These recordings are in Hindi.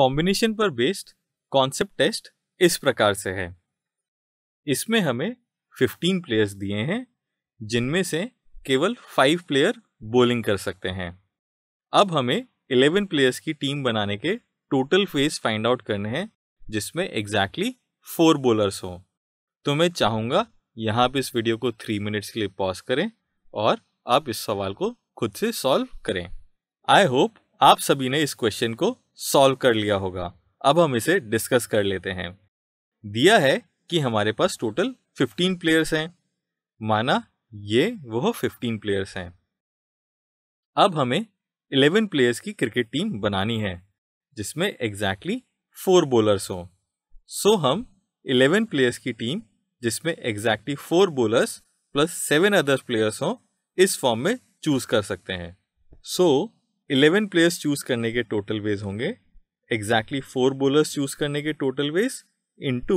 कॉम्बिनेशन पर बेस्ड कॉन्सेप्ट टेस्ट इस प्रकार से है। इसमें हमें 15 प्लेयर्स दिए हैं, जिनमें से केवल 5 प्लेयर बॉलिंग कर सकते हैं। अब हमें 11 प्लेयर्स की टीम बनाने के टोटल फेस फाइंड आउट करने हैं, जिसमें एग्जैक्टली फोर बॉलर्स हों। तो मैं चाहूँगा यहाँ पे इस वीडियो को थ्री मिनट्स के लिए पॉज करें और आप इस सवाल को खुद से सॉल्व करें। आई होप आप सभी ने इस क्वेश्चन को सॉल्व कर लिया होगा। अब हम इसे डिस्कस कर लेते हैं। दिया है कि हमारे पास टोटल 15 प्लेयर्स हैं। माना ये वो 15 प्लेयर्स हैं। अब हमें 11 प्लेयर्स की क्रिकेट टीम बनानी है जिसमें एग्जैक्टली exactly फोर बॉलर्स हों। सो हम 11 प्लेयर्स की टीम जिसमें exactly four bowlers plus seven other players हों इस फॉर्म में चूज़ कर सकते हैं। सो so, 11 प्लेयर्स चूज़ करने के टोटल वेज होंगे। एग्जैक्टली फोर बोलर्स चूज़ करने के total ways into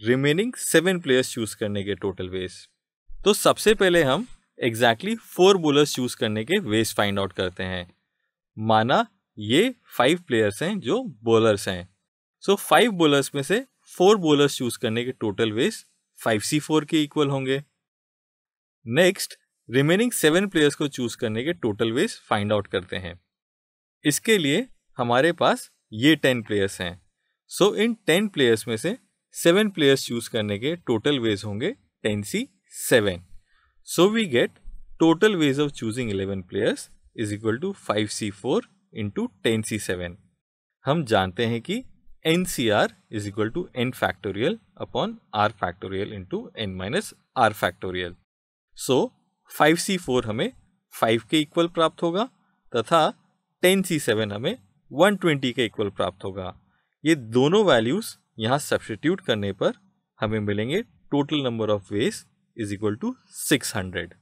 remaining seven players choose करने के टोटल वेज तो सबसे पहले हम एग्जैक्टली फोर बोलर्स चूज़ करने के वेज फाइंड आउट करते हैं। माना ये फाइव प्लेयर्स हैं जो बॉलर्स हैं। सो फाइव बॉलर्स में से फोर बॉलर्स चूज़ करने के total ways five C four के इक्वल होंगे। नेक्स्ट रिमेनिंग सेवन प्लेयर्स को चूज़ करने के टोटल वेज फाइंड आउट करते हैं। इसके लिए हमारे पास ये टेन प्लेयर्स हैं। सो इन टेन प्लेयर्स में से सेवन प्लेयर्स चूज़ करने के टोटल वेज होंगे ten C seven so we get total ways of choosing eleven players is equal to five C four into ten C seven हम जानते हैं कि n C r is equal to n factorial upon r factorial into n minus r factorial so five C four हमें फाइव के इक्वल प्राप्त होगा तथा टेन सी सेवन हमें वन ट्वेंटी के इक्वल प्राप्त होगा। ये दोनों वैल्यूज़ यहाँ सब्सटीट्यूट करने पर हमें मिलेंगे total number of ways is equal to six hundred